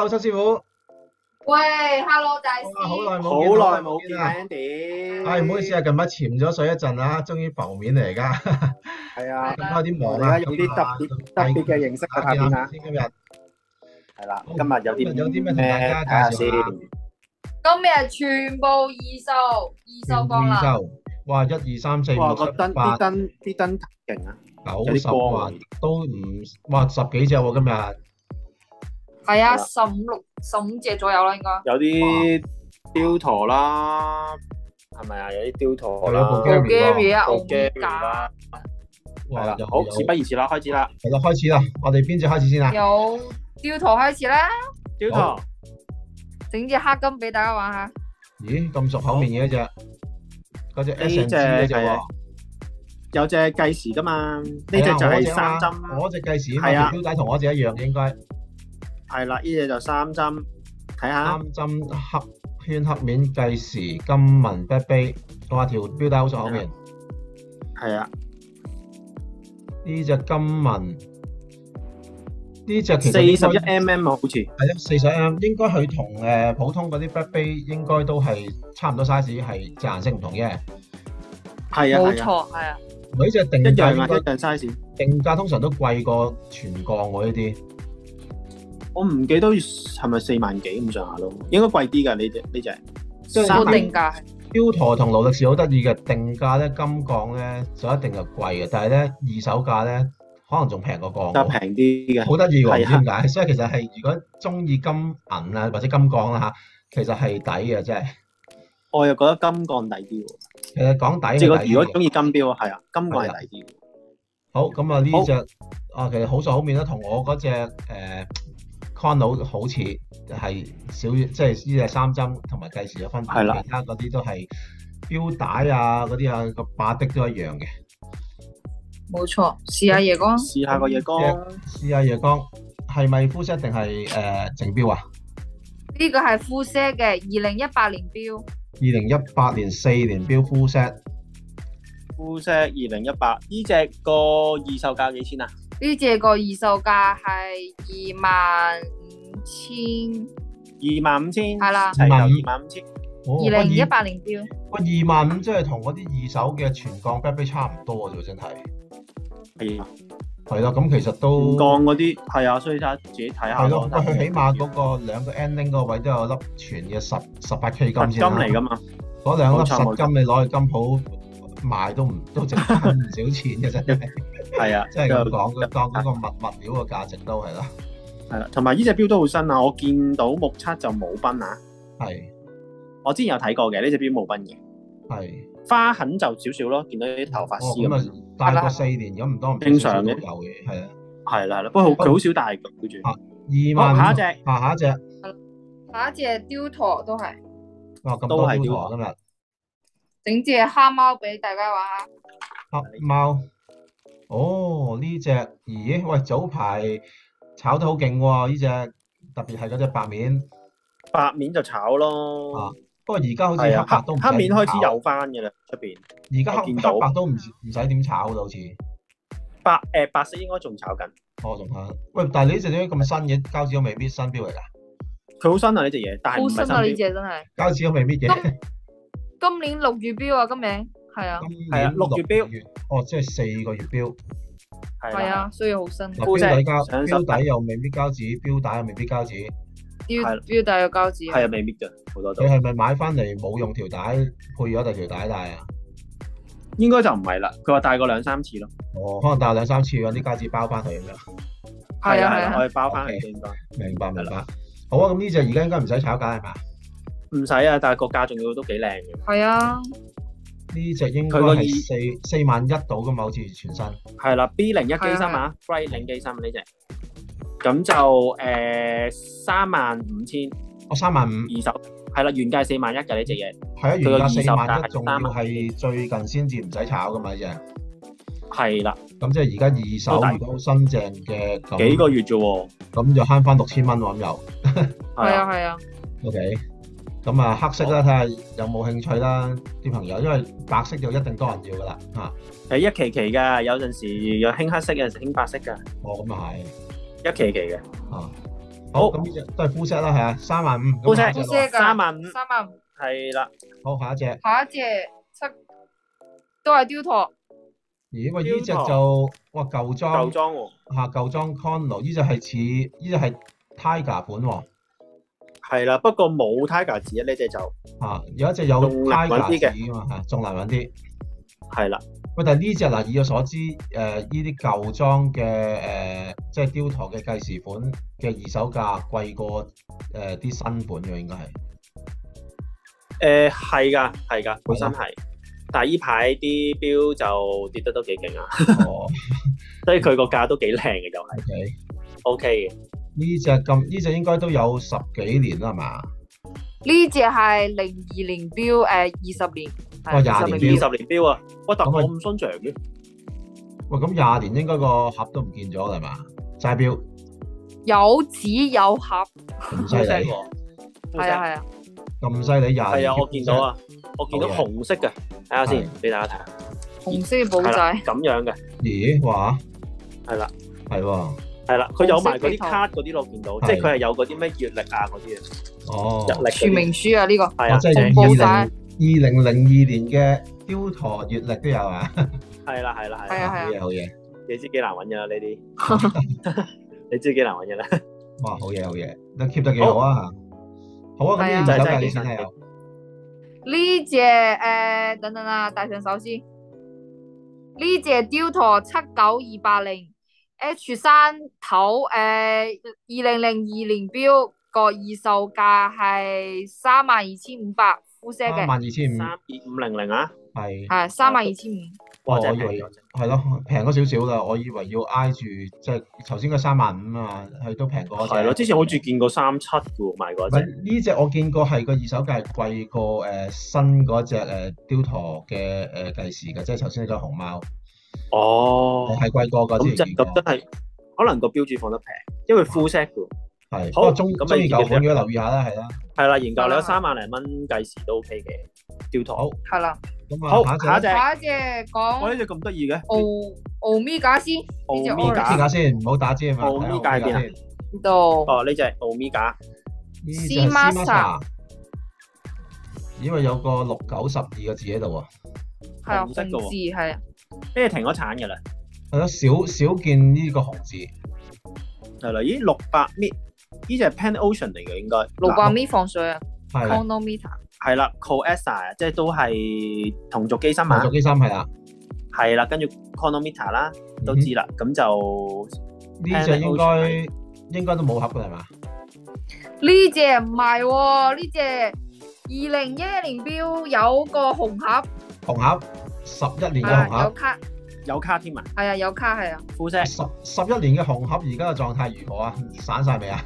喂，hello，七師傅，喂，hello 大师，好師，耐好冇見到耐冇見啊！Andy。係唔好意思啊，近排潛咗水一陣啦，終於浮面嚟而家，係啊，咁有啲忙而家用啲特別特別嘅形式去拍片啊。今日係啦，今日有啲有啲咩同大家。介紹下？今日全部二手，二手降啦，收，哇，一二三四五哇，六個燈啲七八燈啲燈勁啊！九十有啲光哇，都唔哇十幾隻喎今日，係啊，十五六十五隻左右啦，應該。有啲雕陀啦，係咪啊？有啲雕陀啦，有部 Bulgari Bulgari 啊，部奧米 Bulgari 啦，係，啦，有好，事不宜遲啦，開始啦，係啦，開始啦，我哋邊隻開始先啊？有雕陀開始啦，雕陀整隻黑金俾大家玩下。咦，咁熟口面嘅一隻，嗰隻呢 S N 隻 G 嗰隻係啊喎。有隻計時噶嘛？呢隻就係係啊我隻嘛三針，我隻計時啊嘛，係啊條標帶同我隻一樣嘅應該。係啦，呢隻就三針，睇下三針黑圈黑面計時金紋 back 杯，哇條標帶好熟口面。係啊，呢隻金紋，呢隻其四十一 mm 啊，好似係啊，四十 M 應該佢同誒普通嗰啲杯應該都係差唔多 size，係隻顏色唔同嘅。係啊係啊，冇錯，係啊。每只定一樣啊，價應該一樣 size。定價通常都貴過全鋼喎呢啲。我唔記得係咪四萬幾咁上下咯，應該貴啲㗎呢只呢只。即係冇三定價，標陀同勞力士好得意嘅定價咧，金鋼咧就一定係貴嘅，但係咧二手價咧可能仲平過鋼就喎。平啲嘅。好得意喎，點解。所以其實係如果中意金銀啊或者金鋼啦嚇，其實係抵嘅，真係。我又覺得金鋼抵啲喎，其實講抵即係如果中意金標係啊，金鋼係抵啲。好咁啊，呢好只啊其實好熟好面啦，同我嗰只誒 Cono 好似係少，即係呢隻三針同埋計時嘅分其他嗰啲都係標帶啊嗰啲啊個把的都一樣嘅。冇錯。試下夜光，試下個夜光，試下夜光係咪 full set 定係誒整標啊？呢個係 full set 嘅，二零一八年標，二零一八年四年標 full set。膚色二零一八，呢只個二手價幾錢啊？呢隻個二手價係二萬五千，二萬五千，係啦齊頭二萬五千。哦二零一八年標。喂，二萬五即係同嗰啲二手嘅全鋼 back 杯差唔多嘅啫，真係。係啊，係啦，咁其實都全鋼嗰啲係啊，所以睇下自己睇下係咯。佢起碼嗰個兩個 ending 嗰個位都有粒全嘅十十八 K 金金先啦。嚟㗎嘛，嗰兩粒冇錯實金你攞去金鋪賣都唔都值翻唔少錢嘅真係。係啊，即係咁就講，當嗰個物物料嘅價值都係啦。係啦，同埋呢只錶都好新啊！我見到目測就冇崩啊，係我之前有睇過嘅呢只錶冇崩嘅，係。花痕就少少咯，見到啲頭髮哦，絲咁大過四年咁唔多正常嘅有嘅，係啊。係啦係啦，不過好佢好少戴嘅，好似。啊二萬下一隻啊，下一隻。下一隻雕陀都係，哇，咁多都係雕陀今日。整隻黑貓俾大家玩下。黑貓，哦呢只，咦喂早排炒得好勁喎，呢只特別係嗰只白面，白面就炒咯。啊，不過而家好似黑白都唔使黑黑面開始有翻嘅啦，出邊而家黑黑白都唔唔使點炒㗎好似，白誒白色應該仲炒緊，哦仲下，喂但係你呢隻點解咁新嘅？膠紙都未必新標嚟㗎，佢好新啊呢隻嘢，但係好新啊！呢新標，隻真係，膠紙都未必嘅，今年六月標啊，今年係啊，今係啊年六月標月，哦即係四個月標，係啊，所以好新。標底膠標底又未必膠紙，標帶又未必膠紙，標係。標帶有膠紙啊，係啊未必嘅好多都。你，係咪買翻嚟冇用條帶配咗第二條帶帶啊？應該就唔係啦，佢話戴過兩三次咯，哦，可能戴兩三次揾啲膠紙包翻去咁樣。係啊係啊，可以包翻嚟嘅應該，明白明白。好啊，咁呢只而家應該唔使炒價係嘛？唔使啊，但係個價仲要都幾靚嘅，係啊，呢只應該係四四萬一到噶嘛，好似全新。係啦，B 零一機芯係啊，Bright 零機芯呢只，咁就誒三萬五千哦，三萬五，二手，係啦，原價四萬一嘅呢只嘢，係啊，原價四萬一，仲要係最近先至唔使炒噶嘛呢只。係啦，咁即係而家二手都抵如果新淨嘅咁，幾個月啫喎，咁就慳翻六千蚊喎咁又。係啊係啊，OK，咁啊黑色啦，睇下有冇興趣啦啲朋友，因為白色就一定多人要噶啦嚇。係一期期㗎，有陣時有興黑色，有陣時興白色㗎，哦，咁啊係一期期嘅。啊。好，咁呢只都係 full set 啦，係啊，三萬五。咁 full 下 set 一隻 full set 㗎三萬五三萬五，係啦，好，下一隻。下一隻七都係雕陀，咦？喂，呢只就哇舊裝舊裝喎，嚇舊裝 Conlo，呢只係似呢只係 Tiger 款喎。係啦，不過冇 Tiger 字啊，呢只就啊，有一隻有 Tiger 字㗎嘛嚇，仲難揾啲。係啦，喂，但係呢只嗱，以我所知，誒呢啲舊裝嘅誒，即係雕陀嘅計時款嘅二手價貴過誒啲新款嘅，應該係。誒係㗎，係㗎，本身係，但係依排啲標就跌得都幾勁啊，哦 所以佢個價都幾靚嘅，又係，OK。OK 嘅。呢只咁呢只應該都有十幾年啦，係嘛？呢隻係零二年標，誒二十年，哇廿年標二十年標啊！哇，但咁啊我咁新長嘅，喂，咁廿年應該個盒都唔見咗啦，係嘛？齋標有紙有盒，咁犀利，喎，係啊係啊，咁犀利廿年。係啊，我見到。啊，我見到好紅色嘅，睇下先，俾大家睇下，紅色嘅寶仔，咁樣嘅，咦？哇！係啦，係喎。係啦，佢有埋嗰啲卡嗰啲咯，我見到，即係佢係有嗰啲咩月曆啊嗰啲嘅，哦。日曆嗰啲，說明書啊呢個，係啊，哇！即係正二零二零零二年嘅雕陀月曆都有啊！係啦係啦係係啊，好嘢好嘢，你知幾難揾㗎啦呢啲，你知幾難揾㗎啦，哇！好嘢好嘢，都 keep 得幾好啊！好啊，咁二手價真係幾神幾錢啊？有呢隻誒等等啊，戴上手先。呢隻雕陀七九二八零 H 三頭誒二零零二年標個二售價係三萬二千五百膚色三嘅，萬二千五三，二五零零啊，係係三萬二千五。哇，哦我以為真係平咗，係咯，平咗少少啦。我以為要挨住即係頭先嗰三萬五啊嘛，係都平過嗰隻。係咯，之前好似見過三七嘅喎，賣過唔一隻，呢只我見過係個二手價係貴過誒新嗰只誒雕陀嘅誒計時嘅，即係頭先嗰隻熊貓哦，係貴過㗎。咁真咁真係，可能個標注放得平，因為 full set 嘅喎。係，好中咁啊中意舊已經款嘅留意下啦，係啦。係啦，研究你有三萬零蚊計時都 OK 嘅，雕好。陀。係啦，咁好，啊，下一隻，下一隻我呢講隻咁得意嘅，奧奧米加先，呢隻奧米伽先，唔好打尖啊嘛。奧米伽喺邊啊？呢度？哦，呢隻奧米伽，C Master 因為有個六九十二個字喺度啊，係啊，紅色嘅喎。紅字係啊，呢隻停咗產㗎啦。係咯，少少見呢個紅字，係啦，咦，六百 m 呢隻係 Pan Ocean 嚟嘅應該。六百米放水啊係 chronometer 係啦，Coesa 即係都係同族機芯啊同族。機芯係啦，係啦，跟住 chronometer 啦，都知啦。咁就呢隻應該應該都冇盒㗎係嘛？呢隻唔係喎，呢隻二零一一年標有個紅盒，紅盒十一年嘅紅係啊，有盒，卡，有卡添啊係啊，有卡係啊，，full set。十十一年嘅紅盒，而家嘅狀態如何啊？散晒未啊？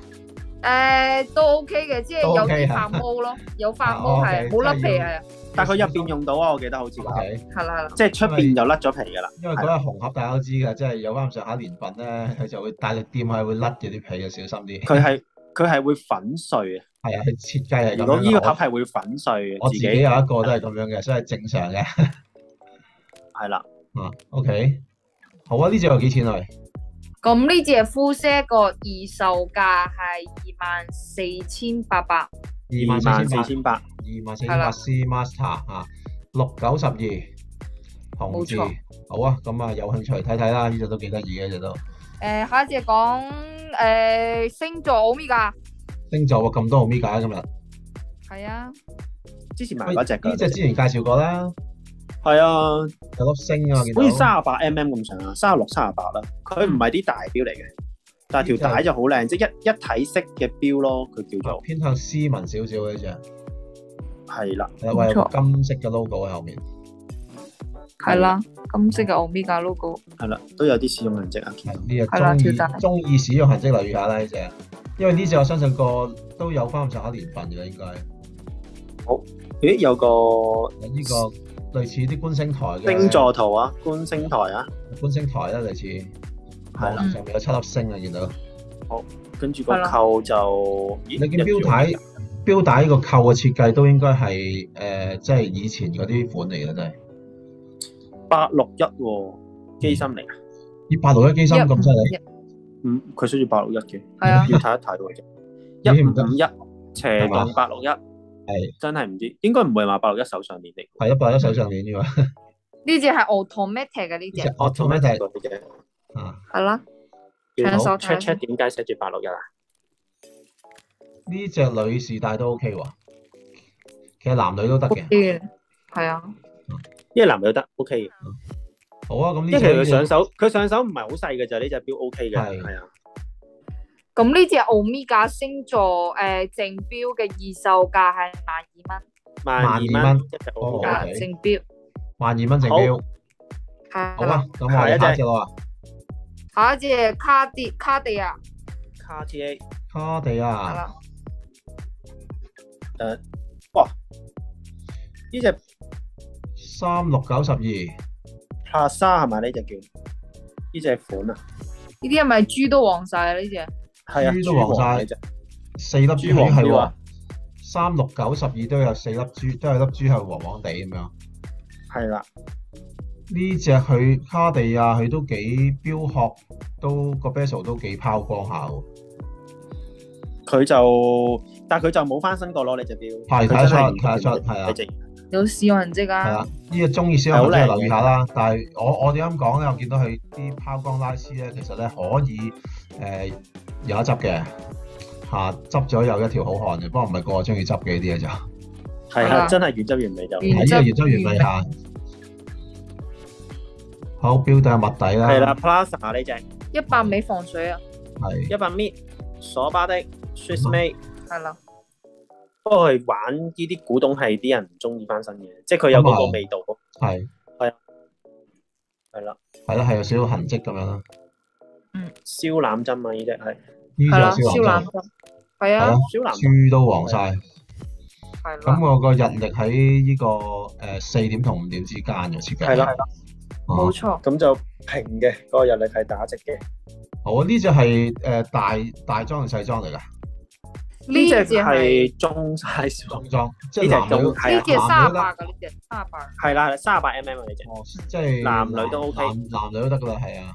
誒都 OK 嘅，即係有啲啊發毛咯，有發啊毛係冇甩皮即係啊，但係佢入邊用到啊，我記得好似係啦係啦，即係出邊就甩咗皮㗎啦。因為嗰個紅盒大家都知㗎，即係有翻上下年份咧，佢就會大力掂係會甩嘅啲皮啊，小心啲。佢係佢係會粉碎啊！係啊，佢設計係咁如果呢個樣㗎。盒係會粉碎嘅，我我自己有一個都係咁樣嘅，所以係正常嘅。係啦，啊，OK，好啊，呢只有幾錢啊？咁呢隻 full set 個二售價係二萬四千八百，二二萬萬四千八，四千八，二萬四千八 C Master 啊，六九十二。紅字。好啊，咁啊有興趣睇睇啦，呢只都幾得意嘅，呢只都。誒下一隻講誒星座奧米伽，星座啊咁多 Omega 今日。係啊，之前買喂嗰隻㗎，呢只之前介紹過啦，係啊，有粒星啊，好似三十八 mm 咁上下，三十六、三十八啦。佢唔係啲大錶嚟嘅，但係條帶就好靚，即係一一體式嘅錶咯，佢叫做。偏向斯文少少嘅呢只，係啦。係啊，有個金色嘅 logo 喺後面。係啦，金色嘅奧米伽 logo，係啦，都有啲使用痕跡啊。呢只條帶中意中意使用痕跡留意下啦呢只，因為呢只我相信個都有翻咁上下年份嘅啦應該。咦，有個呢個類似啲觀星台嘅。星座圖啊，觀星台啊，觀星台啦，類似。網上面有七粒星啊，見到。好跟住個扣就你見錶帶錶帶呢個扣嘅設計都應該係誒，即係以前嗰啲款嚟嘅，真係。八六一喎，機芯嚟啊，咦，八六一機芯咁犀利？一。嗯，佢需要八六一嘅，係啊，要睇一睇喎。一五五一斜杠八六一，係。真係唔知，應該唔會話八六一手上面嚟。係一百一手上鏈嘅喎，呢隻係 automatic 嘅呢隻，隻 automatic 嘅，啊，係啦，手 check check 點解寫住八六一啊？呢隻女士戴都 OK 喎，其實男女都得嘅。啲係啊，因為男女都得 OK 嘅，好啊，咁呢因為其實佢上手佢上手唔係好細嘅就，呢只表 OK 嘅，係。係啊，咁呢隻 Omega 星座誒正標嘅二售價係萬二蚊，萬二蚊。蚊。一隻哦 OK 啊 OK 正標。萬二蚊正好。標，係啦好啊，，咁我哋下一隻啦下一隻卡地卡地亞。卡 TA 卡地係亞，啦，呢隻。三六九十二，Plaza 係咪呢隻叫？呢隻款啊，呢啲係咪豬都黃晒啊？呢隻係啊，豬都黃晒呢隻，四粒珠豬黃係喎三六九十二都有四粒珠，都有粒珠係黃黃地咁樣。係啦，呢只佢卡地亞佢都幾標殼，都個 bezel 都幾拋光下喎。佢就但係佢就冇翻新過咯，呢隻表，係睇得出睇得出係啊有試有痕跡係啊啊，，呢個中意小朋友真係係好靚嘅留意下啦。但係我我點樣講咧？我見到佢啲拋光拉絲咧，其實咧可以誒、呃有一執嘅。嚇，執咗有一條好漢嘅，不過唔係個個中意執嘅呢啲嘢就。係啊，真係原汁原味就。係呢個原汁原味嚇。好標底係襪底啦，係啦，Plaza 呢只一百米防水啊，係。一百米索巴的 Swiss made。係啦，不過佢玩呢啲古董係啲人唔中意翻新嘅，即係佢有嗰個味道，係。係啦，係啦，係有少少痕跡咁樣啦。燒腩針啊呢只係。呢隻係啦，係燒腩針，燒腩針，係係啊啊，燒腩針豬都黃晒。係。啦。咁，我個日曆喺呢個誒四點同五點之間嘅設計。係啦。係啦，哦。冇錯，咁就平嘅，嗰個日曆係打直嘅。好啊，呢只係誒大大裝定細裝嚟㗎？呢隻係係中 size，中裝，即呢隻係男女都中係啊呢隻三十八㗎，呢隻三十八，係啦，三十八 mm 啊呢隻。哦，即係男女都 OK 男男女都得㗎啦，係啊。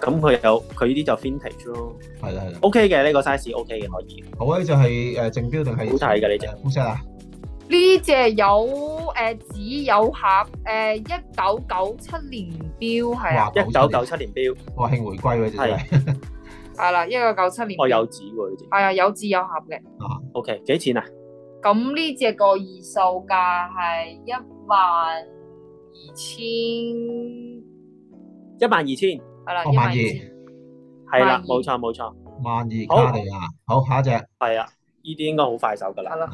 咁佢有佢呢啲就 vintage 咯係啦係啦。，OK 嘅呢個 size OK 嘅可以。好啊，呢就係誒正標定係好睇嘅呢隻 full set 啊？呢隻有誒紙有盒誒一九九七年標係啊，一九九七年標，哇，慶回歸嗰隻真係。係啦，一九九七年標，我有紙喎呢隻。係啊，有紙有盒嘅。OK，幾錢啊？咁呢只個二售價係一萬二千，一萬二千，係啦，哦萬二。一萬二。千。係啦冇錯冇錯，萬二卡地亞，好。下一隻。係啊，呢啲應該好快手㗎啦。係啦，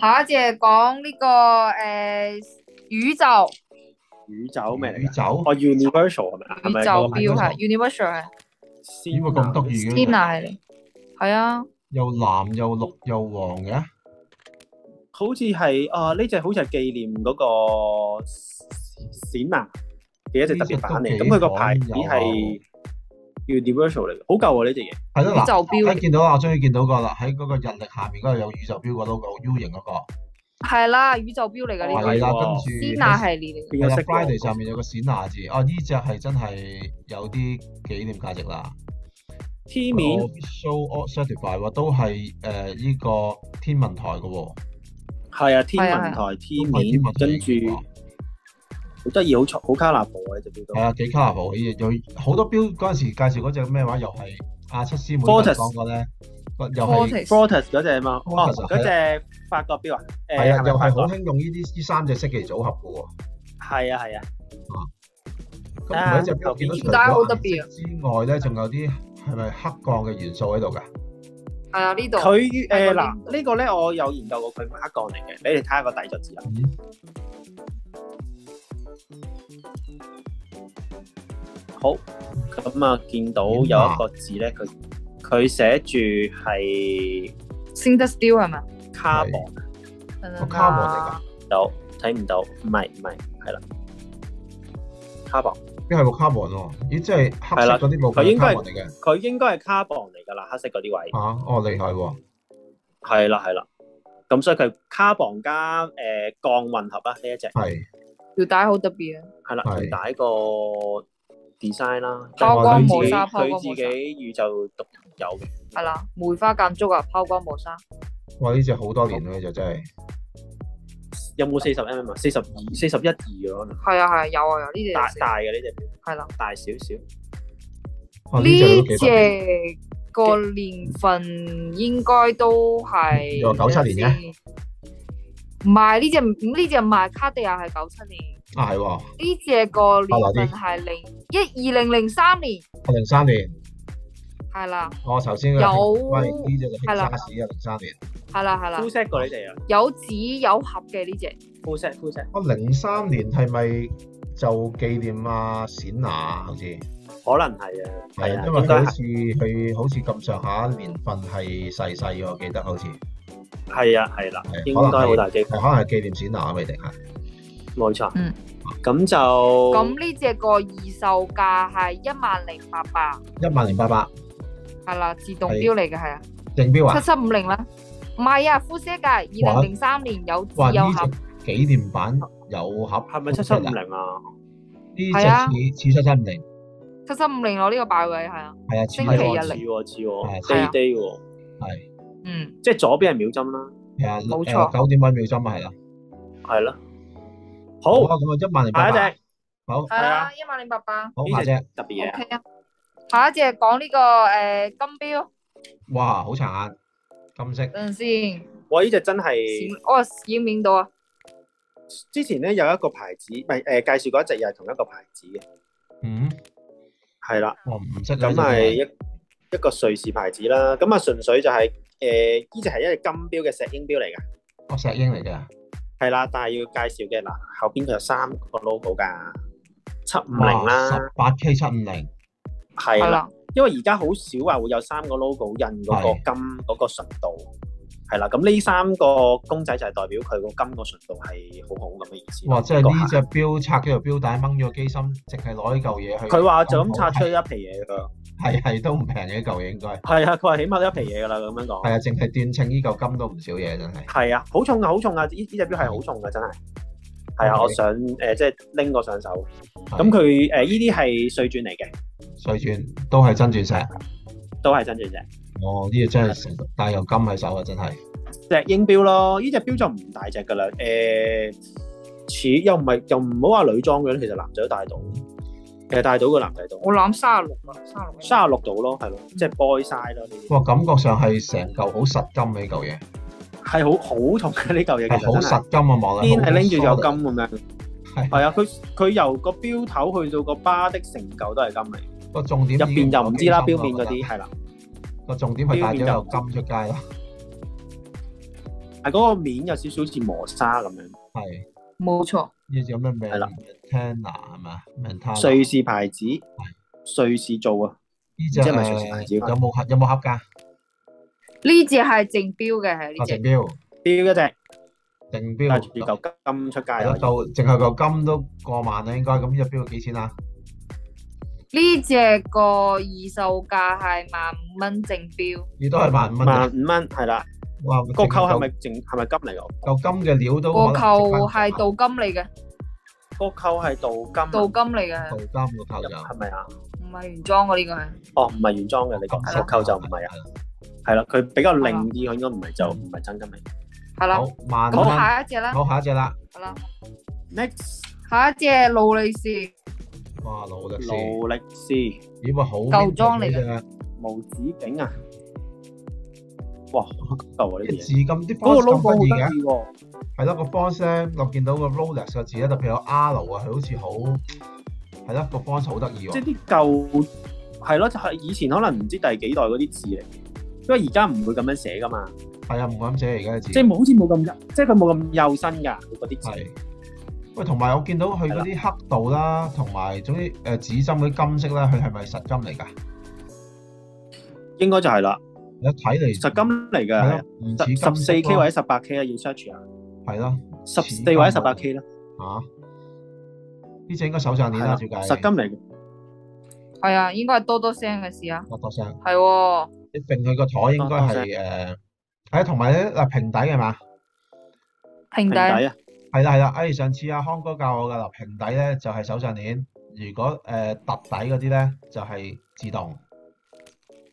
下一隻講呢個誒宇宙。宇宙咩嚟？宇宙，哦，Universal 係咪啊？宇宙嗰個標係 Universal 係。點會咁得意嘅？Sina 係嚟，係啊，又藍又綠又黃嘅，好似係啊，呢只好似係紀念嗰個閃娜嘅一隻特別版嚟。咁佢個牌子係 Universal 嚟嘅，好舊啊呢隻嘢。係咯嗱，宇宙標一見到啦，我終於見到個啦，喺嗰個日曆下面嗰度有宇宙標個 logo U 型嗰個，係啦，宇宙標嚟㗎呢個。係啦，跟住 Sina 系列嚟嘅，係啦，Friday 上面有個閃娜字，哦，呢只係真係有啲紀念價值啦。天面？Show all Certified 喎，都係誒呢個天文台嘅喎，係啊，天文台天面跟住得意，好好 colourful 啊呢隻表都。係啊，幾 colourful 嘅，有好多標嗰陣時介紹嗰只咩話，又係阿七師妹講過咧，又係 Fortis 嗰只嘛，哦嗰隻法國表啊，誒係啊，又係好咪法國？興用呢啲呢三隻色嚟組合嘅喎。係啊係啊，咁同埋一隻標見到之外咧，仲有啲係咪黑鋼嘅元素喺度㗎？係啊呢度。佢誒係嗱呢個咧我有研究過，佢唔係黑鋼嚟嘅，你哋睇下個底就知啦。好，咁啊見到有一個字咧，佢佢寫住係 Cinda Steel 係咪？carbon，等個 carbon 嚟㗎。有，睇唔到，唔係唔係，係啦，carbon，呢係個 carbon 喎，咦，即係黑色嗰啲部分係佢應該係 carbon 嚟嘅。佢應該係 carbon 嚟㗎啦，黑色嗰啲位，嚇，哦厲害喎，係啦係啦，咁所以佢 carbon 加誒、呃、鋼混合啊，呢一隻。係。條帶好特別啊！係啦，係。條帶個 design 啦，拋光磨砂佢自磨砂。己宇宙獨有嘅，係啦，梅花間竹啊，拋光磨砂。哇呢只好多年啦，呢只真係，有冇四十 mm 啊？四十二、四十一二嘅可能，係啊係啊，有啊有呢隻大大嘅呢隻表，係啦。大少少。哦呢只呢都幾特別隻個年份應該都係又係97年嘅。唔係呢只呢只唔係卡地亞係九七年，啊係喎，呢只個年份係零一二零零三年，零三年，係啦。我頭先有喂呢只就係啦。興沙士啊，零三年，係啦係啦。Full，set 過你哋啊？有紙有盒嘅呢只，，full set full set，我零三年係咪就紀念啊冼拿好似？可能係啊，係啊，因為應該係。佢好似佢好似咁上下年份係細細嘅，我記得好似。係啊係啦，係應該好大機會，係可能係紀念冼拿未定係。冇錯。嗯，咁就咁呢只個二售價係一萬零八百，一萬零八百。係啦，自動標嚟嘅係啊，定標啊！七七五零啦，唔係啊，full set 㗎，二零零三年有有盒，只紀念版有盒，係咪七七五零啊？呢只似似七七五零，七七五零咯，呢個擺位係啊，係啊，似星期日嚟。似喎，似喎。係，day 啊 day 喎，係。嗯，即係左邊係秒針啦，係啊，冇錯。九點位秒針啊，係啦。係啦。好，啊，咁啊一萬零八百，下一隻。好。係啦，一萬零八百。好下隻，特別嘢啊，，OK 啊。下一隻講呢個誒金標，哇，好長眼，金色，等陣先，哇！呢隻真係我影唔影到啊，之前咧有一個牌子，唔係誒介紹過一隻又係同一個牌子嘅，嗯，係啦。我唔識啊咁係一一個瑞士牌子啦，咁啊純粹就係誒呢只係一隻金標嘅石英標嚟噶，哦石英嚟嘅，係啦，但係要介紹嘅嗱後邊佢有三個 logo 㗎，七五零啦，十八 K 七五零，係啦，因為而家好少話會有三個 logo 印嗰個金嗰個純度，係啦，咁呢三個公仔就係代表佢個金個純度係好好咁嘅意思。哇！即係呢隻標拆咗條標帶，掹咗個機芯，淨係攞呢嚿嘢去。佢話就咁拆出一皮嘢㗎，係係都唔平嘅呢嚿嘢應該。係啊，佢話起碼都一皮嘢㗎啦，咁樣講。係啊，淨係斷稱呢嚿金都唔少嘢，真係。係啊，好重啊，好重啊！呢呢隻表係好重嘅，真係。係啊，我想誒、即係拎過上手。咁咁佢誒呢啲係碎鑽嚟嘅，碎鑽都係真鑽石。都係真鑽石。哦，呢隻真係成帶有金喺手啊！真係。石英錶咯，呢隻錶就唔大隻㗎啦。誒、似又唔係又唔好話女裝嘅，其實男仔都戴到。其實戴到個男仔度我諗三十六啊，三十六。三十六度咯，係咯，即係 boy size 咯。哇，感覺上係成嚿好實金嘅呢嚿嘢，係好好重嘅呢嚿嘢，其係好實真係。實金啊！望邊係拎住有金。咁樣。係係啊，佢佢由個錶頭去到個巴的成嚿都係金嚟，個重點入邊就唔知啦，表面嗰啲係啦。個重點係帶咗有金出街咯。係嗰個面有少少似磨砂咁樣。係冇錯，呢隻有咩名係啦？Montana 係嘛？Montana 瑞士牌子，瑞士做啊，呢隻唔知係咪瑞士牌子有冇盒有冇盒㗎？呢只係正標嘅，係啊，呢只。正標，標一隻正帶住標，嚿金出街係咯，啊！夠淨係嚿金都過萬啦，應該咁呢隻標幾錢啊？呢只個二售價係萬五蚊正標，亦都係萬五蚊萬。五蚊係啦，哇！個扣係咪淨係咪金嚟㗎？嚿金嘅料都個可能值扣返係鍍金嚟嘅，個扣係鍍金啊，鍍金嚟嘅，鍍金個扣就係咪啊？唔係原裝嘅呢個係。哦，唔係原裝嘅，你講個扣就唔係啊，係啦，佢比較靚啲，佢應該唔係就唔係真金嚟。係啦好，萬咁蚊。下一隻啦，好，下一隻啦。好啦，Next 下一隻勞力士，哇，勞力士，勞力士咦喎好舊裝嚟嘅嘅。無止境啊！哇，好舊啊呢啲。字咁啲嗰個 font 咁 logo 好得得意。係咯個 font 咧，我見到個 Rolex 個字咧，特別有 R 啊，佢好似好係咯個 font 好得意喎。即係啲舊係咯，就係以前可能唔知第幾代嗰啲字嚟嘅，因為而家唔會咁樣寫噶嘛，係啊，唔敢寫而家嘅字。即係冇好似冇咁幼，即係佢冇咁幼身㗎，嗰啲字係。喂，同埋我見到佢嗰啲黑度啦，同埋總之誒指針嗰啲金色咧，佢係咪實金嚟㗎？應該就係啦，一睇嚟。實金嚟係㗎咯，，唔似十十四 K 或者十八 K 啊，要 search 啊。係咯，十四或者十八 K 啦，嚇，呢只應該手上鏈啦，照計。實金嚟嘅。係啊，應該係多多聲嘅事啊。多多聲。係喎，你揈佢個台應該係誒，係啊，同埋咧嗱平底係嘛？平底。平底啊，係啦係啦，誒上次阿康哥教我㗎啦，平底咧就係手上鏈，如果誒凸底嗰啲咧就係自動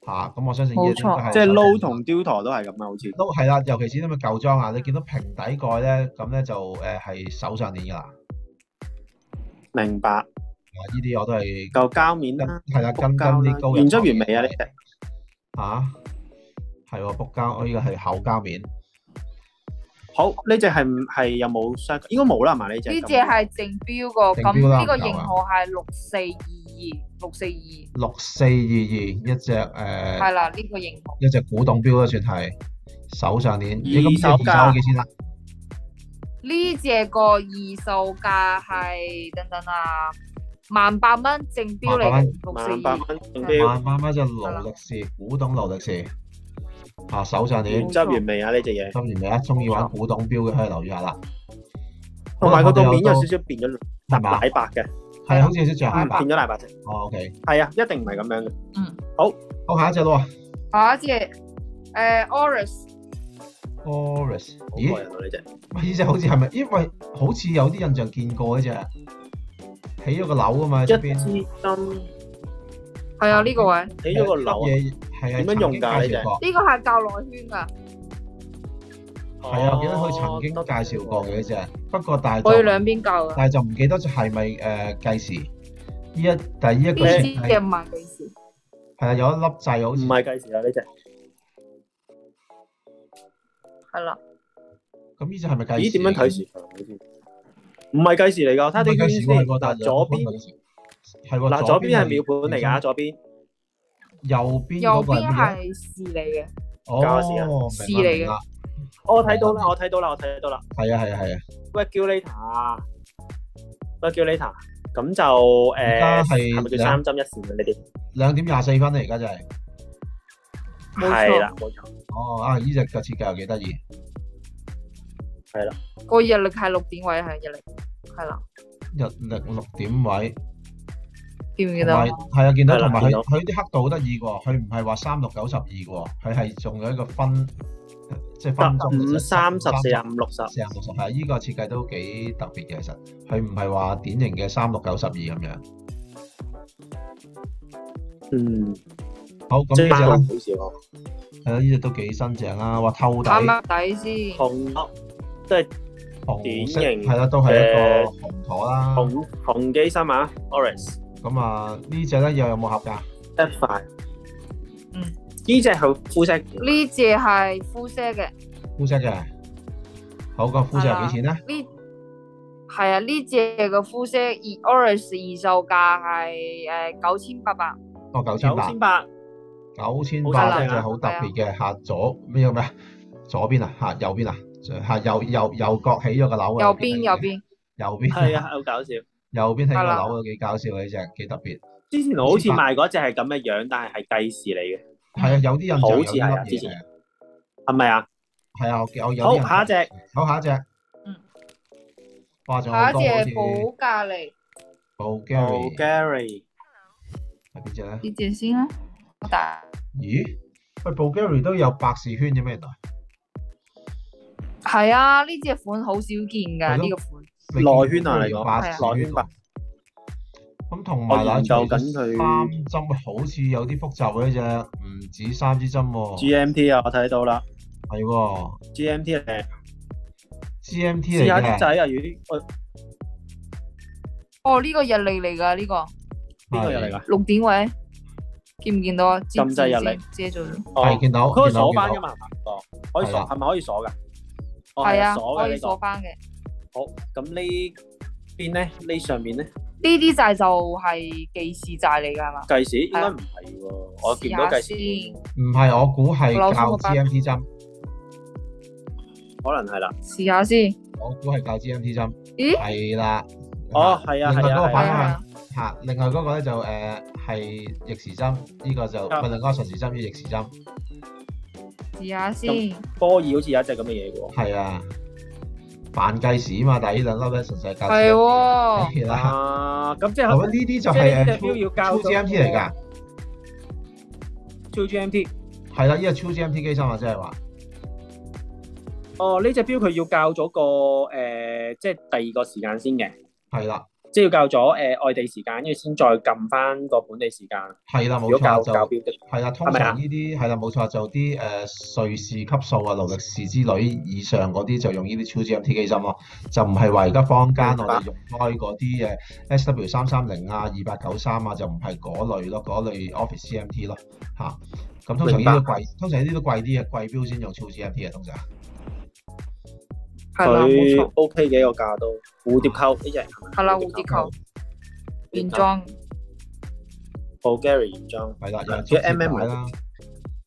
嚇，咁我相信呢冇錯啲應該係即係手上鏈撈同雕陀都係咁啊，好似。都係啦，尤其是因為舊裝啊，你見到平底蓋咧，咁咧就誒係手上鏈噶啦。明白，啊，呢啲我都係嚿膠面跟啦，係啦，跟跟啲高原汁人原味啊！呢隻嚇，係喎，卜膠，我呢個係厚膠面。好，呢只係唔係有冇相？應該冇啦，係嘛？呢只呢只係正標個，正標啦咁呢個唔夠啊型號係六四二二六四二，六四二二一隻誒，係啦呢個型號。一隻古董標啦，算係手上鏈。你咁二手價二手幾錢啦？呢只個二手價係等等啊，萬八蚊正標嚟萬八蚊嘅，六四二。萬八蚊正標，萬八蚊隻勞力士，古董勞力士。啊，手上鏈原汁原味啊！呢隻嘢，今年你一中意玩古董標嘅可以留意下啦。同埋佢個面有少少變咗係嘛奶白嘅，係好似有啲象牙嗯白。變咗奶白色。哦，OK。係啊，一定唔係咁樣嘅。嗯好，好下一隻咯下一隻誒 Oris，Oris。好過咦？癮喎呢隻。喂呢隻好似係咪？因為好似有啲印象見過呢隻，起咗個樓啊嘛，一支出邊。針係啊呢個位，起咗個樓啊，嘢係啊，點樣用㗎曾經介紹過呢個係教內圈㗎，係啊，我記得佢曾經介紹過嘅呢隻，不過但係兩邊教啊。但係就唔記得係咪誒計時。呢一但係呢一個呢算係支嘅唔係幾時，係啊，有一粒掣好似唔似係計時啊呢隻。係啦，咁呢隻係咪計時？咦？點樣睇時唔係計時嚟㗎，睇下啲圈先。嗱，左邊。係喎，嗱左邊係秒盤嚟㗎，左邊右邊。右邊嗰個係時嚟嘅，哦，時嚟嘅我睇到啦，我睇到啦，我睇到啦。係啊係啊係啊，regulator，regulator，咁就誒而家係係咪叫三針一線啊？呢啲兩點廿四分啊，而家就係。冇錯。係啦，冇錯，哦啊，呢只嘅設計又幾得意，個日曆係六點位係日曆，係啦，日曆六點位，见唔記得啊同埋？係啊，見到同埋佢佢啲刻度好得意嘅喎，佢唔係話三六九十二嘅喎，佢係仲有一個分，即係分鐘五三十四啊，五六十，四廿六十，係呢個設計都幾特別嘅，其實佢唔係話典型嘅三六九十二咁樣。嗯，好，咁呢隻咧，少喎。係啦，呢隻都幾新淨啦，哇透底啱啱底先，紅粒即係，典型係啦，都係一個紅妥啦。紅紅機芯啊，Oris 咁啊，呢只咧又有冇合㗎？一塊。嗯，呢隻係膚色，呢只係膚色嘅，膚色嘅。好，個膚色係幾錢咧？呢係啊，呢只嘅膚色二 Oris 二售價係誒九千八百，哦，九千八。九千八，九千八正啊呢隻好特別嘅，下左咩咩啊？左邊啊，下右邊啊，下右右右角起咗個樓啊！右我記得邊右邊，右邊係啊，，好搞笑。右邊起個係啦樓都幾搞笑嘅呢隻，幾特別。之前我好似賣嗰隻係咁嘅樣，但係係計時嚟嘅，係啊，有啲印象好有似係啊之前啲嘢嘅。係咪啊？係啊，我我有好下一隻好下一隻。嗯。哇！仲有下一隻好多好似係保價嚟，Bulgari Gary，係邊隻咧？呢只先啦，大咦？喂，Bulgari 都有百事圈嘅咩？原來係啊，呢只款好少見㗎，呢個款內圈啊嚟講百事圈內圈吧咁同埋嗱，我研究緊三佢針好似有啲複雜喎呢只，唔止三支針喎。GMT 啊，我睇到啦係喎，GMT 嚟，，GMT 試下嚟嘅，啲仔啊，如啲哦，呢個日曆嚟㗎，呢個呢個日嚟㗎？六點位，見唔見到啊？遮咗咗，哦，係見到，佢可以鎖翻㗎嘛？哦，可以鎖，係咪可以鎖㗎？哦，係啊，可以。鎖翻嘅。好，咁呢邊咧？呢上面咧？呢啲債就係記事債嚟㗎係嘛？計時應該唔係喎，我見到計時，唔係我估係教我扭翻個包 GMT 針，可能係啦。試下先。我估係教 GMT 針，咦？係啦。哦，係啊，係啊，係啊，嚇，另外嗰個咧就誒係逆時針，呢個就唔啊係另外順時針，呢逆時針，試下先。波爾好似有一隻咁嘅嘢嘅喎。係啊。扮計時啊嘛，但係呢兩粒咧純粹係教係喎，係啦。啊，咁即係咁呢啲就係誒即係呢隻表要教 True 咗 GMT 嚟㗎，True GMT。係啦，呢個 True GMT 機芯啊，即係話。哦，呢只表佢要校咗個誒，即係第二個時間先嘅，係啦，即係要校咗誒外地時間，跟住先再撳翻個本地時間。係啦，冇如果校錯就校表的，係啦，通常呢啲係啦，冇錯就啲誒瑞士級數啊、勞力士之類以上嗰啲就用呢啲 True GMT 機芯咯，就唔係話而家坊間我哋用開嗰啲誒 SW 三三零啊、二八九三啊，就唔係嗰類咯，嗰類 Office CMT 咯嚇。咁通常呢啲都貴，通常呢啲都貴啲嘅，貴標先用 True GMT 嘅通常。係啦，冇佢錯，OK 嘅個價都蝴蝶扣呢隻係咪係啦，蝴蝶扣。原裝。Bulgari 原裝。係啦，有人仲有竹節 MM 帶啦，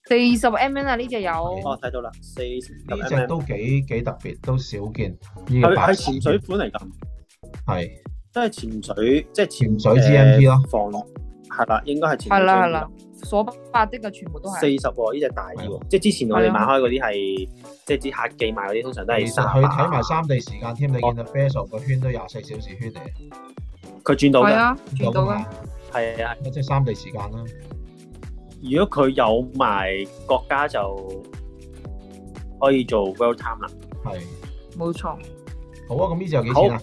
四十 mm 啊，呢只有。哦，睇到啦，四十呢隻 mm 都幾幾特別，都少見。呢係個白係潛水款嚟㗎，係。都係潛水，即係潛水 G M P 咯。防係啦，應該係潛水係啦係啦，鎖八的嘅全部都四，十喎，呢只大啲喎，即係之前我哋係啊。買開嗰啲係，即係啲客寄賣嗰啲，通常都係其實三佢睇埋三地時間添，你見到 Bezel 個圈都廿四小時圈嚟，佢轉到㗎，係啊，轉到㗎嘛。嘅，係啊，即係三地時間啦。如果佢有埋國家就可以做 world time 啦。係冇錯。好啊，咁呢隻有幾錢啊？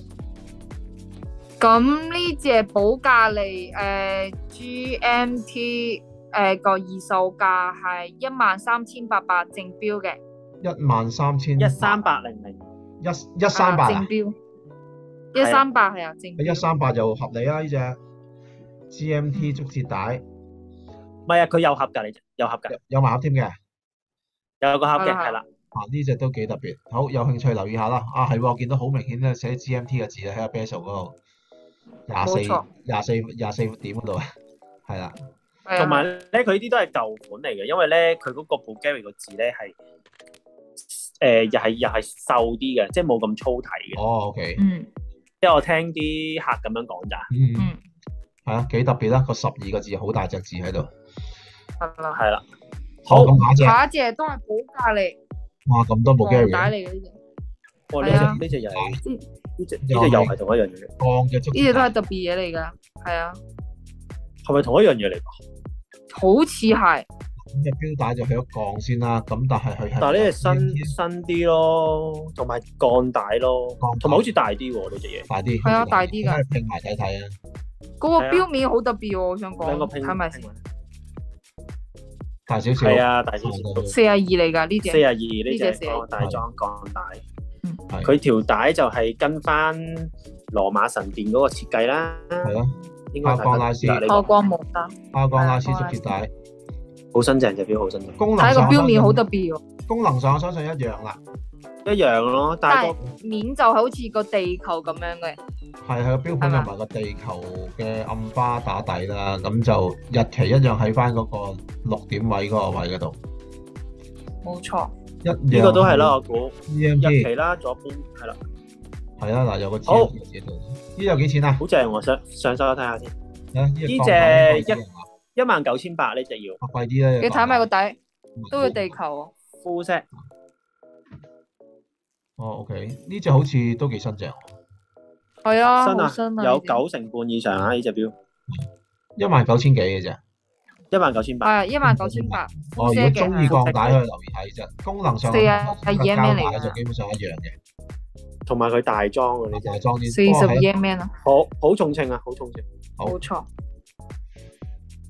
咁呢只保價利誒 GMT 誒個二售價係一萬三千八百正標嘅，一萬三千一三八零零，一一三八啊，正標一三八係啊正標一三八就合理啦呢只。GMT 竹節帶唔係啊，佢有盒㗎，你有盒㗎，有有埋盒添嘅，有個盒嘅，係啦，啊呢只都幾特別，好有興趣留意下啦。啊係喎，我見到好明顯咧寫 GMT 嘅字喺個 Bezel 嗰度，廿四廿四廿四點嗰度啊，係啦，同埋咧，佢呢啲都係舊款嚟嘅，因為咧佢嗰個 Bulgari 個字咧係誒又係又係瘦啲嘅，即係冇咁粗體嘅。哦 OK，嗯即系我聽啲客咁樣講咋，嗯。嗯係啊幾特別啦，個十二個字好大隻字喺度。係啦，係啦。好好，咁下一隻，下一隻都係保價嚟。哇咁多 Bulgari 嚟嘅呢隻，哇！呢係啊。隻呢隻又係呢隻又係呢隻又係同一樣嘢，鋼嘅竹呢隻都節帶係特別嘢嚟㗎，係啊，係咪同一樣嘢嚟㗎？好似係。咁隻標帶就去咗鋼先啦，咁但係佢係但係呢隻新新啲咯，同埋鋼帶咯同埋好似大啲喎呢隻嘢。大啲，係啊大啲㗎。可以拼埋睇睇啊。嗰個係啊標面好特別喎，我想講，兩個拼係咪？先？大少少，係啊，大少少。四廿二嚟㗎呢隻，四廿二呢呢隻隻哦大裝鋼帶。嗯，係。佢條帶就係跟翻羅馬神殿嗰個設計啦，係咯，應該拋光拉絲睇得拋光冇得，拋光拉絲係啊竹節帶，好新淨隻表，好新淨，功能睇個上標面好特別喎，功能上我相信一樣啦，一樣咯。但但係係面就好似個地球咁樣嘅，係係個標本同埋個地球嘅暗花打底啦，咁就日期一樣喺翻嗰個六點位嗰個位嗰度，冇錯，一樣。呢個都係啦，我估。日期啦，左邊係啦，係啦，嗱有個字喺字度，呢？有幾錢啊？好正喎，上上手睇下先，啊呢呢隻鋼帶貴啲啊一萬九千八呢隻要。啊貴啲啦，你睇埋個底嗯都要地球。喎，full set，哦，OK，呢隻好似都幾新淨，係啊，新啊新啊，有九成半以上啊！呢隻表。一萬九千幾嘅啫。一萬九千八，係一萬九千八，哦，如果中意鋼帶可以留意睇只，功能上四啊係膠 EMA 嚟就基本上一樣嘅，同埋佢大裝嘅呢隻，大裝啲。四十不過係 mm 啊，好好重稱啊，好重稱。好。冇錯。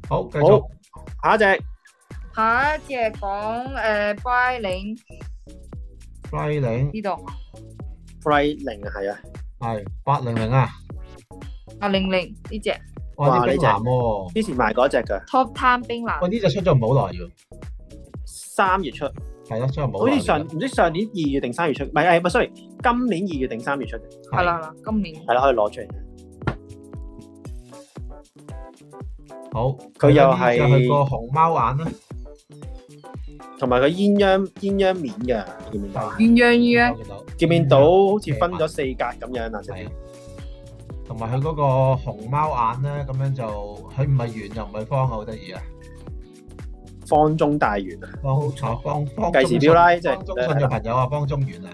好，繼好續，下一隻。下一隻講誒 buy 領 Fly 領呢度。Fly 零係啊，係八零零啊，八零零呢隻。哇哇呢隻。啲冰藍喎，之前賣嗰隻㗎，Top Time 冰藍。喂呢隻出咗唔好耐喎，三月出，係咯，出咗唔好似上唔知上年二月定三月出，唔係誒唔係，sorry，今年二月定三月出。嘅，係啦啦，今年。係啦，可以攞出嚟。好，佢又係就係個熊貓眼啦，同埋佢鴛鴦鴛鴦面嘅，見唔見到？啊？鴛鴦鴛鴦我見到。見唔見到？好似分咗四格咁樣啊？隻係，同埋佢嗰個熊貓眼咧，咁樣就佢唔係圓又唔係方啊，好得意啊！方中大圓啊！方啊方方計時表啦呢隻方中信嘅朋友啊，方中圓啊，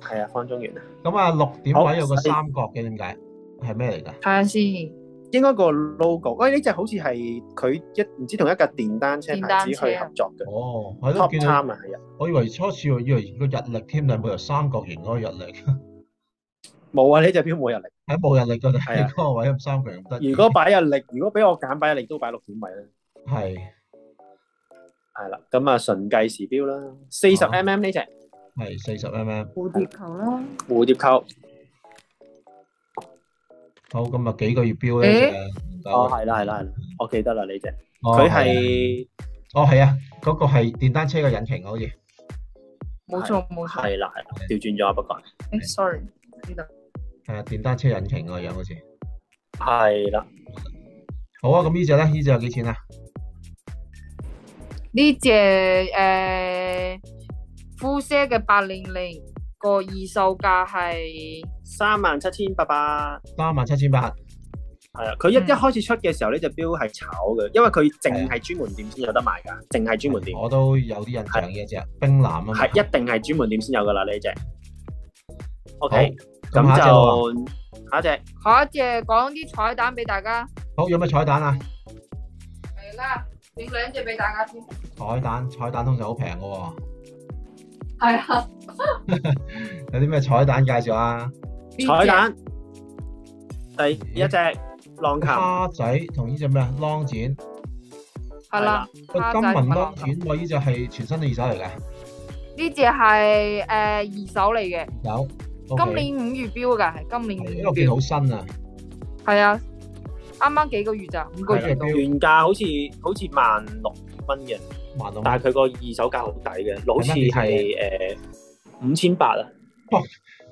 係啊，方中原啊，咁啊，六點位有個三角嘅，點解？係咩嚟㗎？睇下先。應該個 logo，喂呢只好似係佢一唔知同一架電單車牌子去合作嘅哦，係咯，Top 見到啊，係啊，我以為初次以為個日曆添，但係冇由三角形嗰個日曆，冇啊，呢只表冇日曆。喺冇日曆嗰度係啊喺嗰個位咁三角形得。如果擺日曆，如果俾我揀擺日曆，都擺六點位啦。係係啦，咁啊純計時標啦，四十哦 mm 呢只係四十 mm，蝴蝶球啦。蝴蝶球，好咁啊幾個月標咧哦係啦係啦係啦，我記得啦呢只，哦佢係係哦係啊，嗰個係電單車嘅引擎好似冇錯冇錯。係啦係。啦，調轉咗啊不過。誒，sorry，呢度。係啊電單車引擎個樣好似。係啦，好啊，咁呢只咧呢只有幾錢啊？呢只誒膚色嘅八零零個二售價係三萬七千八百。三萬七千八。係啊，佢一一嗯開始出嘅時候呢只標係炒嘅，因為佢淨係專門店先有得賣㗎，淨係專門店，我都有啲印象嘅一隻冰藍啊嘛。係一定係專門店先有㗎啦呢只。OK，咁咁就下一隻下一隻講啲彩蛋俾大家。好有咩彩蛋啊？係啦，整兩隻俾大家先。彩蛋彩蛋通常好平嘅喎，係啊。有啲咩彩蛋介紹啊？彩蛋，第一隻浪琴，蝦仔同呢只咩啊？浪剪，係啦，金文浪琴剪喎，呢只係全新嘅二手嚟嘅，呢隻係誒二手嚟嘅，有。今年五月標㗎，係今年五月係因為我見好。新啊，係啊，啱啱幾個月咋，五個月到。原價好似好似萬六蚊嘅，萬六蚊但係佢個二手價好抵嘅，好似係係誒五千八啊，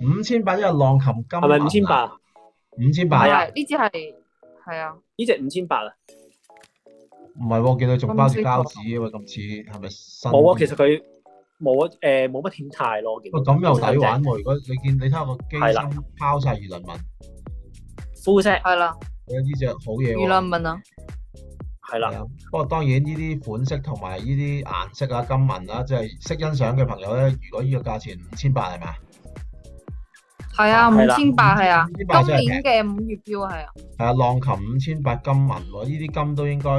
五千八一個浪琴金係咪五千八？啊？五千八係啊呢隻係係啊，呢只五千八啊？唔係喎，見到仲包住膠紙嘅喎，咁似係咪新？冇啊，其實佢冇誒冇乜點態咯，我見到喂咁又抵玩喎！如果你見你睇下個機身拋晒魚鱗紋，膚色係啦，我覺得呢只好嘢魚喎。鱗紋啊，係啦。不過當然呢啲款式同埋呢啲顏色啊、金紋啊，即係識欣賞嘅朋友咧，如果呢個價錢五千八係咪啊？係啊，五千八係啊，58真係今年嘅五月標係啊，係啊，浪琴五千八金紋喎，呢啲金都應該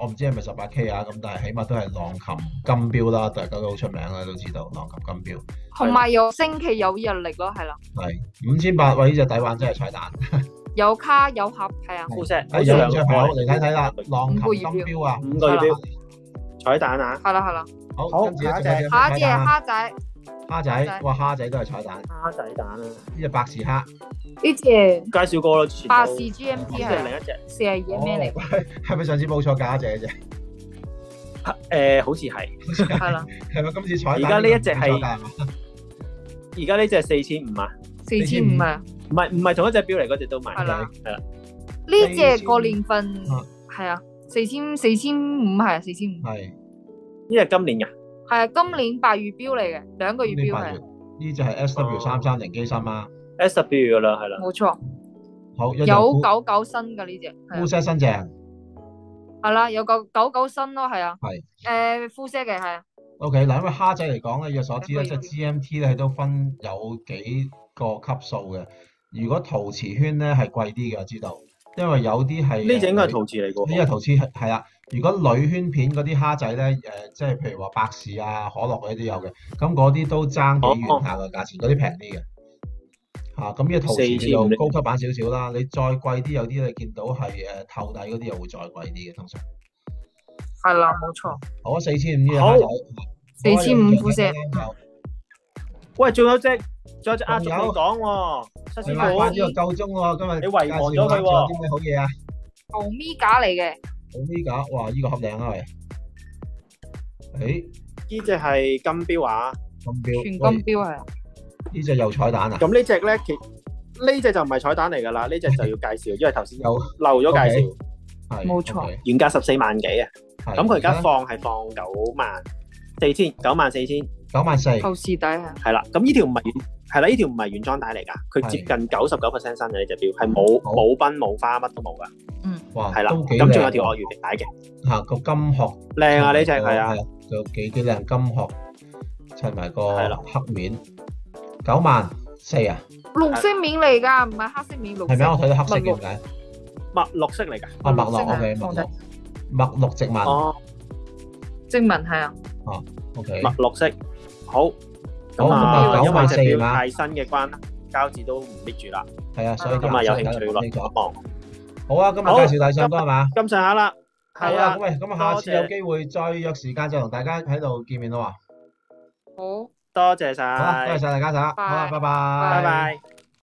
我唔知係咪十八 K 啊，咁但係起碼都係浪琴金標啦，大家都好出名啦，都知道浪琴金標。同埋有星期有日曆咯，係啦，係五千八，喂呢只底玩真係彩蛋，有卡有盒係啊，膚色，係有興趣朋友嚟睇睇啦，浪琴五個月金標啊，五個月。標彩蛋啊！係啦係啦，好，好跟住下一隻仲有下一隻隻咩彩蛋啊蝦仔，蝦仔，哇蝦仔都係彩蛋，呢蝦仔蛋啊！呢只白氏蝦，呢隻介紹過啦，之前百事 GMT 隻係啊。另一隻，四廿二咩嚟？哦？係咪上次報錯價嗰只嘅啫？誒好似係，係啦，係咪今次彩蛋？而家呢一隻係報錯價嘛？而家呢隻四千五啊，四千五啊，唔係唔係同一隻表嚟，嗰隻都賣係啦。係啦，呢隻個年份啊係啊，四千四千五係啊，四千五。係。呢隻今年㗎，係啊，今年八月標嚟嘅，兩個月標嚟呢只係 S W 三三零機芯啊，S W 㗎啦，係啦，冇錯，好有九九新嘅呢只，係啊。膚色新淨。係啦，有九九九新咯，係啊，係。誒膚色嘅係啊，，OK 嗱，因為蝦仔嚟講咧，以我所知咧，即係兩個 G M T 咧都分有幾個級數嘅。如果陶瓷圈咧係貴啲嘅，我知道，因為有啲係呢隻應該係陶瓷嚟㗎喎，呢個陶瓷係係啦。如果鋁圈片嗰啲蝦仔咧，誒、即係譬如話百事啊、可樂嗰啲都有嘅，咁嗰啲都爭幾遠下嘅價錢，嗰啲平啲嘅。嚇、咁呢個陶瓷4500就高級版少少啦。你再貴啲，有啲你見到係誒透底嗰啲又會再貴啲嘅，通常。係啦，冇錯，好啊，四千五呢隻好蝦仔，4500膚色色。喂，仲有隻，仲有隻壓仲有軸未講喎，七你師話翻呢個傅，夠鐘喎，今日你遺忘咗佢喎。啲咩好嘢啊？牛咪架嚟嘅，好呢架，哇！呢、個盒靚啊喂。誒，呢隻係金標啊，金標，全金喂。標係啊，呢只又彩蛋啊？咁呢隻咧其呢隻就唔係彩蛋嚟㗎啦，呢隻就要介紹，因為頭先有。漏咗介紹，係冇錯。OK，原價十四萬幾啊，咁佢而家？放係放九萬四千，九萬四千。九萬四，後視底係，係啦，咁呢條唔係原係啦，呢條唔係原裝帶嚟㗎，佢接近九十九 percent 新嘅呢隻表，係冇冇賓冇花乜都冇㗎，哇，係啦，咁仲有條靚鱷魚皮帶嘅，嚇個金殼。靚啊呢隻係啊，，有幾幾靚金殼，砌埋個係啦。黑面，九萬四啊，綠色面嚟㗎，唔係黑色面，綠係咪啊？我。睇到黑色嘅墨綠。點解？墨綠色嚟㗎。啊，墨綠綠色啊，OK，墨放低。綠，墨綠殖民哦，正文係啊，哦，OK，墨綠色。好。好咁啊，咁啊因為隻94嘛表太新嘅關係，膠紙都唔搣住啦。係啊，所以啲咁啊，有顏色興趣落睇咗一望。好啊，今日好介紹大上哥係嘛？咁上下啦。好啊，係啊咁。喂，咁啊，下次有機會再約時間再同大家喺度見面咯喎。好。多謝晒。多謝晒大家，好啊，拜拜，拜拜。